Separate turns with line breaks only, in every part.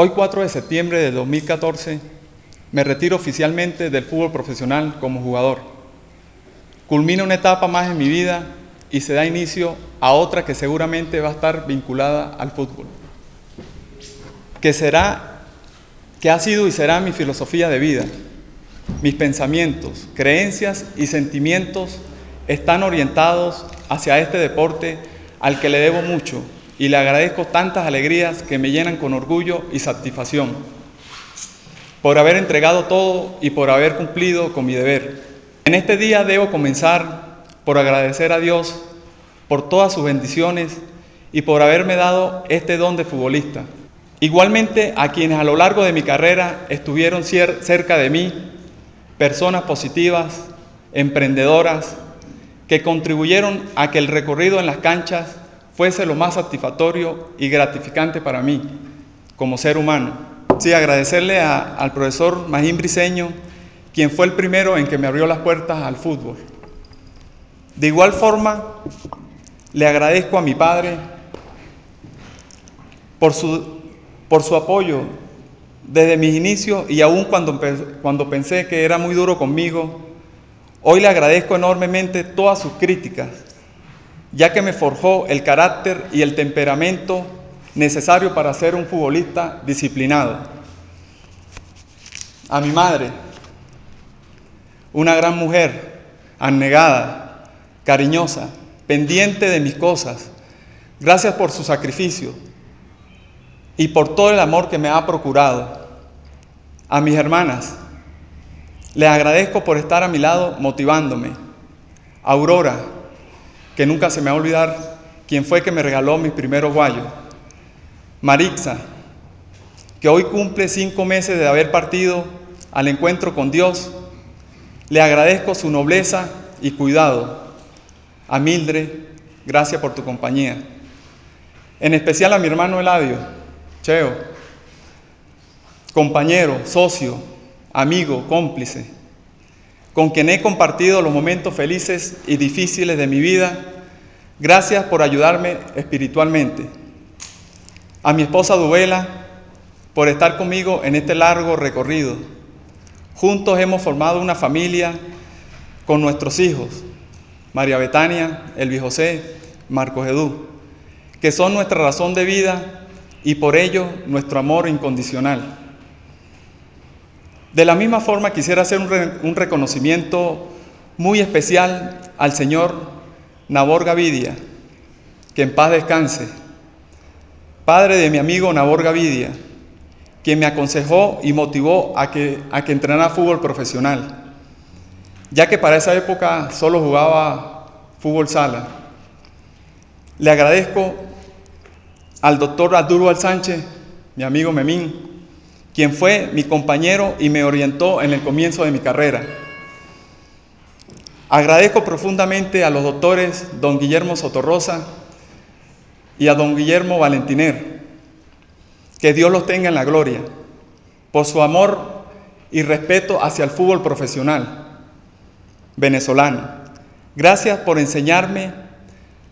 Hoy 4 de septiembre de 2014 me retiro oficialmente del fútbol profesional como jugador. Culmina una etapa más en mi vida y se da inicio a otra que seguramente va a estar vinculada al fútbol. Que será, que ha sido y será mi filosofía de vida. Mis pensamientos, creencias y sentimientos están orientados hacia este deporte al que le debo mucho y le agradezco tantas alegrías que me llenan con orgullo y satisfacción por haber entregado todo y por haber cumplido con mi deber. En este día debo comenzar por agradecer a Dios por todas sus bendiciones y por haberme dado este don de futbolista. Igualmente a quienes a lo largo de mi carrera estuvieron cerca de mí, personas positivas, emprendedoras, que contribuyeron a que el recorrido en las canchas fuese lo más satisfactorio y gratificante para mí como ser humano. Sí, agradecerle al profesor Magín Briseño, quien fue el primero en que me abrió las puertas al fútbol. De igual forma, le agradezco a mi padre por su, por su apoyo desde mis inicios y aún cuando, cuando pensé que era muy duro conmigo, hoy le agradezco enormemente todas sus críticas ya que me forjó el carácter y el temperamento necesario para ser un futbolista disciplinado. A mi madre, una gran mujer, anegada, cariñosa, pendiente de mis cosas, gracias por su sacrificio y por todo el amor que me ha procurado. A mis hermanas, les agradezco por estar a mi lado motivándome. Aurora, que nunca se me va a olvidar quién fue que me regaló mis primeros guayos. Marixa, que hoy cumple cinco meses de haber partido al encuentro con Dios. Le agradezco su nobleza y cuidado. A Mildred, gracias por tu compañía. En especial a mi hermano Eladio, Cheo, compañero, socio, amigo, cómplice con quien he compartido los momentos felices y difíciles de mi vida. Gracias por ayudarme espiritualmente. A mi esposa Dubela, por estar conmigo en este largo recorrido. Juntos hemos formado una familia con nuestros hijos, María Betania, Elvi José, Marcos Edú, que son nuestra razón de vida y por ello nuestro amor incondicional. De la misma forma quisiera hacer un, reconocimiento muy especial al señor Nabor Gavidia, que en paz descanse, padre de mi amigo Nabor Gavidia, quien me aconsejó y motivó a que, a que entrenara fútbol profesional, ya que para esa época solo jugaba fútbol sala. Le agradezco al doctor Arturo Sánchez, mi amigo Memín, quien fue mi compañero y me orientó en el comienzo de mi carrera. Agradezco profundamente a los doctores don Guillermo Sotorrosa y a don Guillermo Valentiner, que Dios los tenga en la gloria, por su amor y respeto hacia el fútbol profesional venezolano. Gracias por enseñarme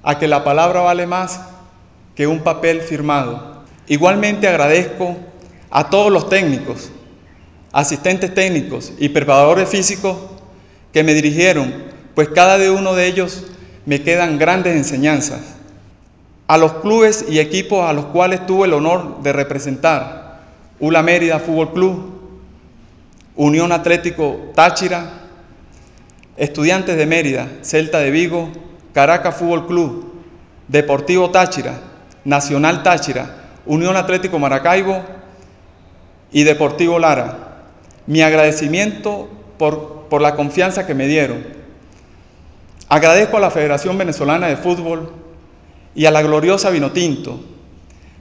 a que la palabra vale más que un papel firmado. Igualmente agradezco a todos los técnicos, asistentes técnicos y preparadores físicos que me dirigieron, pues cada uno de ellos me quedan grandes enseñanzas. A los clubes y equipos a los cuales tuve el honor de representar, Ula Mérida Fútbol Club, Unión Atlético Táchira, Estudiantes de Mérida, Celta de Vigo, Caracas Fútbol Club, Deportivo Táchira, Nacional Táchira, Unión Atlético Maracaibo y Deportivo Lara. Mi agradecimiento por, por la confianza que me dieron. Agradezco a la Federación Venezolana de Fútbol y a la gloriosa Vinotinto,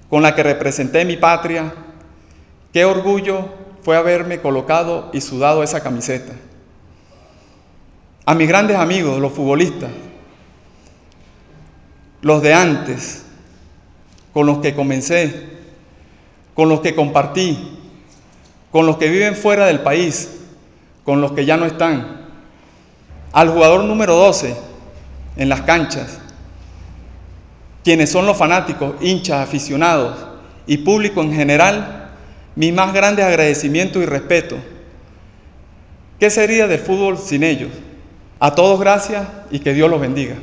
con la que representé mi patria. Qué orgullo fue haberme colocado y sudado esa camiseta. A mis grandes amigos, los futbolistas, los de antes, con los que comencé, con los que compartí, con los que viven fuera del país, con los que ya no están. Al jugador número 12 en las canchas, quienes son los fanáticos, hinchas, aficionados y público en general, mi más grande agradecimiento y respeto. ¿Qué sería del fútbol sin ellos? A todos gracias y que Dios los bendiga.